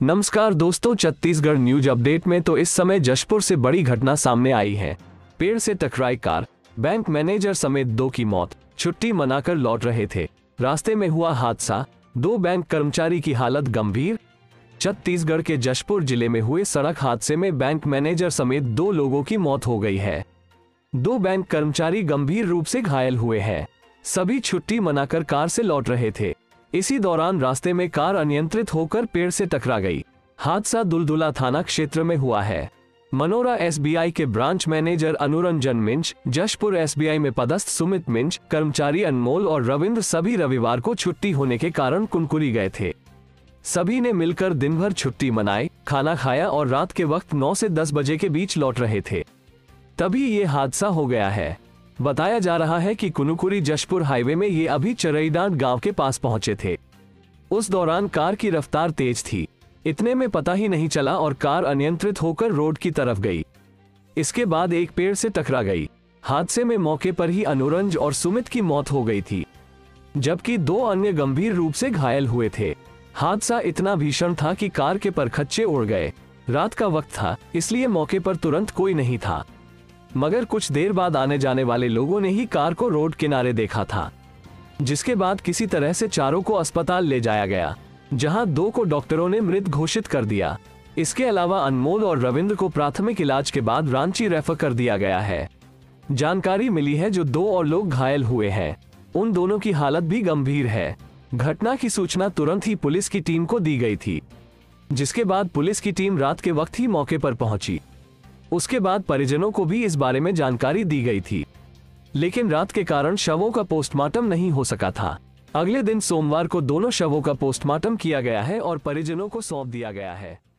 नमस्कार दोस्तों, Chhattisgarh news update में तो इस समय जशपुर से बड़ी घटना सामने आई है। पेड़ से टकराई कार, बैंक मैनेजर समेत दो की मौत, छुट्टी मनाकर लौट रहे थे। रास्ते में हुआ हादसा, दो बैंक कर्मचारी की हालत गंभीर। छत्तीसगढ़ के जशपुर ज़िले में हुए सड़क हादसे में बैंक मैनेजर समेत दो लोगों की मौत हो गई है। दो बैंक कर्मचारी गंभीर रूप से घायल हुए हैं। सभी छुट्टी मनाकर कार से लौट रहे थे। इसी दौरान रास्ते में कार अनियंत्रित होकर पेड़ से टकरा गई। हादसा दुलदुला थाना क्षेत्र में हुआ है। मनोरा एसबीआई के branch manager Anuranjan Minch, Jashpur SBI में पदस्थ सुमित मिंच, कर्मचारी अनमोल और रविंद्र सभी रविवार को छुट्टी होने के कारण कुनकुरी गए थे। सभी ने मिलकर दिन भर छुट्टी मनाई, खाना खाया और रात के वक्त 9 से 10 बजे के बीच लौट रहे थे। तभी ये हादसा हो गया है। बताया जा रहा है कि कुनुकुरी जशपुर हाईवे में ये अभी चरईडांड गाँव के पास पहुँचे थे। उस दौरान कार की रफ्तार तेज थी। इतने में पता ही नहीं चला और कार अनियंत्रित होकर रोड की तरफ़ गई। इसके बाद एक पेड़ से टकरा गई। हादसे में मौके पर ही अनुरंज और सुमित की मौत हो गई थी। जबकि दो अन्य गंभीर रूप से घायल हुए थे। हादसा इतना भीषण था कि कार के परखच्चे उड़ गए। रात का वक्त था, इसलिए मौके पर तुरंत कोई नहीं था। मगर कुछ देर बाद आने जाने वाले लोगों ने ही कार को रोड किनारे देखा था, जिसके बाद किसी तरह से चारों को अस्पताल ले जाया गया, जहाँ दो को डॉक्टरों ने मृत घोषित कर दिया। इसके अलावा अनमोल और रविंद्र को प्राथमिक इलाज के बाद रांची रेफर कर दिया गया है। जानकारी मिली है जो दो और लोग घायल हुए हैं। उन दोनों की हालत भी गंभीर है। घटना की सूचना तुरंत ही पुलिस की टीम को दी गई थी, जिसके बाद पुलिस की टीम रात के वक्त ही मौके पर पहुँची। उसके बाद परिजनों को भी इस बारे में जानकारी दी गई थी। लेकिन रात के कारण शवों का पोस्टमार्टम नहीं हो सका था। अगले दिन सोमवार को दोनों शवों का पोस्टमार्टम किया गया है और परिजनों को सौंप दिया गया है।